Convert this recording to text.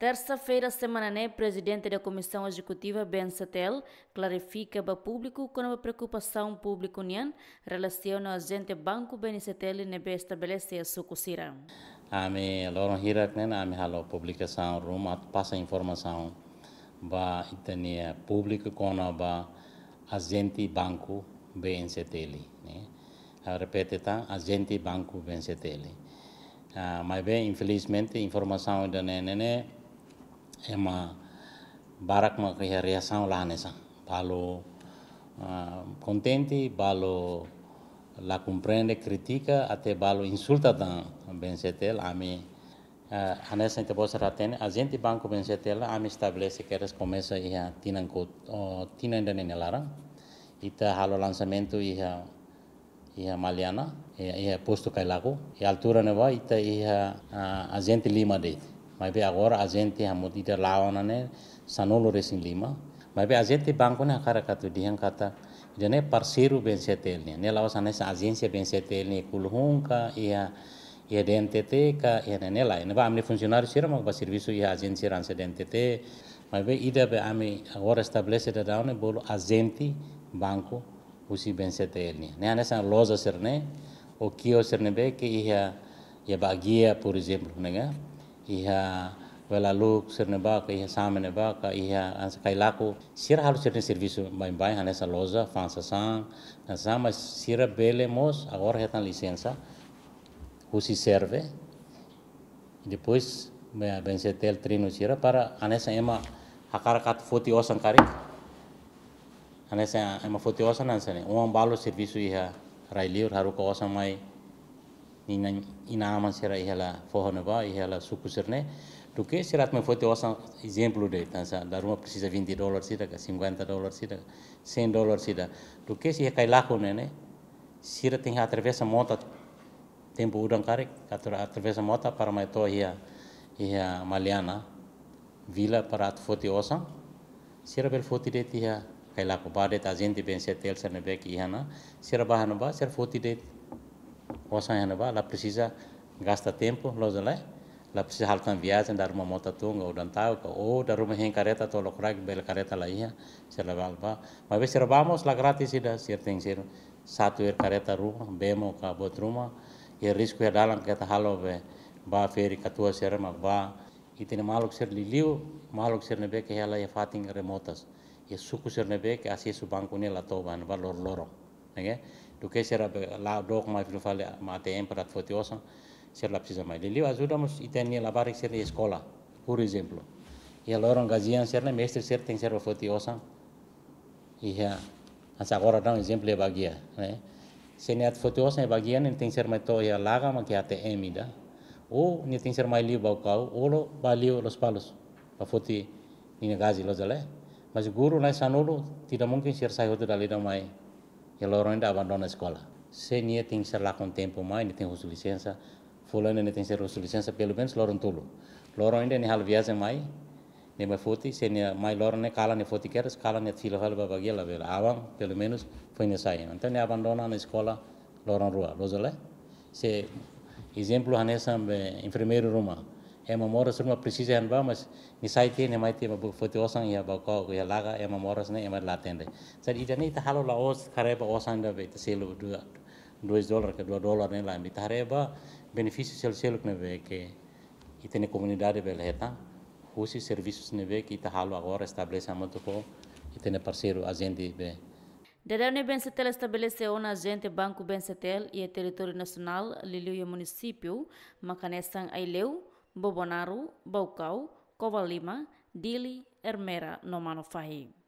Terça-feira, semana né, presidente da Comissão Executiva, Ben Satel, clarifica para o público com a preocupação pública união relaciona a gente banco Ben Satel nebe estabelece a sucussira. Ame loron hirak né, ame halo publicação room at passa informação ba itania público com ba agente banco Ben Satel, né? Repete tá, agente banco Ben Satel. Uh, mas bem, infelizmente, informação da nenene uma barak ma kaya reação lá nessa balo uh, contente balo la compreende critica até balo insulta dan bensetel ami uh, anessa inte bosa a gente banco bensetel ami estabelece que eles começa ia tinan ko uh, tinan dan nelara ita halo lançamento ia ia maliana ia, posto kai lago e altura neva ita ia uh, a gente lima deit mai pe agora agente ha mudi da laona ne sanolo racing lima. Mai pe agente banco ne akara katu dihan kata jane parsiru bense telni ne lawa sane sa agencia bense telni kulhun ia ia DNTT ka ia ne lain ne ba amni funcionário sira mak ba ia agencia ranse DNTT mai pe ida be ami agora estabelece da daone bolo agente banco usi bense telni ne ane sa loza sirne o kio sirne be ke ia ia bagia por exemplo nega iha wela luk sirne ba ka iha samene ba ka iha ansa kai laku. Sira halu sirne serviço bai bai hanesa loja fansa sang. Na sama sira bele mos agora retan licença usi serve. Depois bensetel trino sira para anesa ema hakara kat foti osan kari anesa ema foti osan ansane um balo serviço iha railiur haru ko osan mai ninang inama sira ihela forno ba ihela suku sirne tuke sirat me fote osa exemplo de tansa daruma precisa 20 dólares sida 50 dólares sida 100 dólares sida tuke si kai lako nene sira tem atravessa mota tempo udang kare atravessa mota para mai to ia ia maliana vila para at fote osa sira bel fote de tia kai lako ba de ta gente ben se tel sene be ki ihana sira bahana ba sira fote de Osa yana ba, la precisa gasta tempo, loja lá, la precisa haltan viagem, dar uma moto tunga ou dantau, ou dar uma hen careta, to lo krag bel careta lá ia, se la val ba. Mas ser vamos la gratis ida, ser tem ser satu er careta ruma, bemo ka bot ruma, e risco é dalam que halo be ba feri katua ser ma ba itene maluk ser liliu, maluk ser nebe que ela ia fating remotas. E suku ser nebe que assim su banco ne la toban, ba lor loro. Okay? Do que será lá dog mais pelo fale mate em para fotiosa ser lá precisa mais ele ajudamos tem lá para ser escola por exemplo e agora gazian ser na mestre ser tem ser fotiosa e já asa agora dá um exemplo de bagia né se fotiosa é bagia nem tem ser mais to e laga mas que até emida ou nem tem ser mais liu bau ou lo valeu los palos. A foti ni gazi los ale mas guru lá sanolo tidak mungkin ser sai dali mai e loro ainda abandona a escola. Se nie tem que ser lá com tempo mais, nem tem russo licença, fulano nem tem que ser russo licença, pelo menos loro tudo. Loro ainda nem hal viagem mais, nem mais foto, se nem mais loro nem cala nem foto quer, cala nem fila hal babagia lá vela. Avam, pelo menos, foi nem sair. Então nem abandona na escola, loro rua. Lozale? Se exemplo hanessa enfermeiro ruma, uma mora sur uma precisa ba? Mas ni sai te ne mai te ma foto osang ya ba? Ko ya laga uma mora ne ma la tende sar ida ni ta halo la os kare ba osang da be te selo du 2 dólar que 2 dólar ne la. Mi ta ba benefício sel selo ne be que e tem comunidade be leta husi serviços ne be que ta halo agora estabelece muito ko e tem parceiro agente be Dedane Bensetel estabeleceu um agente Banco Bensetel e o território nacional, Liliu e município, Macanessan Aileu, Bobonaru, Baucau, Covalima, Dili, Hermera, no Mano Fahi.